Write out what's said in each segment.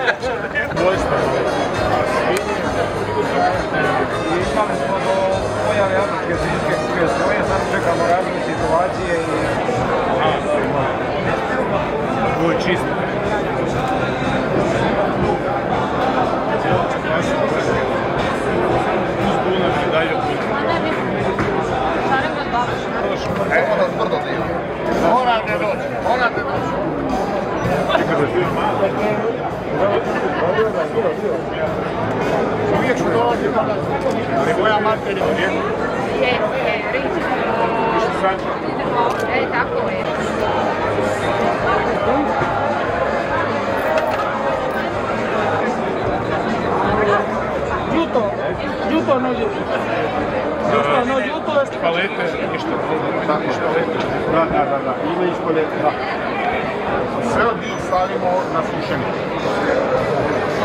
Dois, Gosto. Uvijek što dolazi ali moja mater je uvijek. Je, je, riči. E, tako je. Juto, juto no juto. Juto no juto je Palete, ništa. Tako je. Da, da, da, da. Ima ispolje, da. Sve od stavimo na sušenje.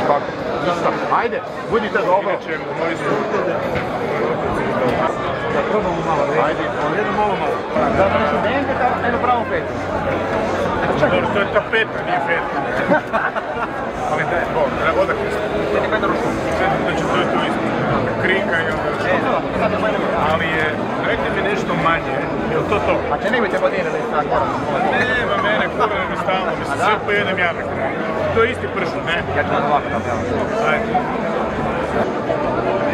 Tako. Ništa. Ajde, budite dobro. Da probamo malo, ne? Ajde, Jedno malo malo. Da, da nešto dente, tako jedno pravo pet. Dobro, to je tapeta, nije feta. Ali da je, bog, treba. Znači, to je to isto. I onda... Ali je, dajte mi nešto manje, je to to? A će podijeliti tako. Nema mene, mislim, sve pojedem ja na kraju. To je isti pršut, ne? Ja ću vam ovako napraviti. Ajde.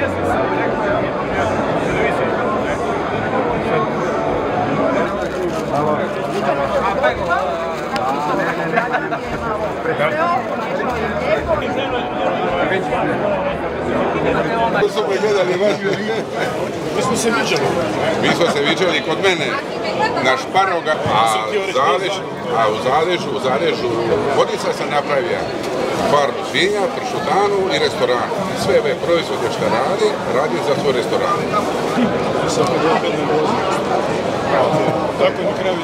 Ja sam sad rekao, ja sam kako su me gledali, baš Mi smo se viđali. Mi smo se viđali kod mene na Šparoga, a, zalež, a u Zadežu, u Zadežu Vodica sam napravio farmu svinja, pršutanu i restoran. Sve ove proizvode što radi, radi za svoj restoran. Tako na kraju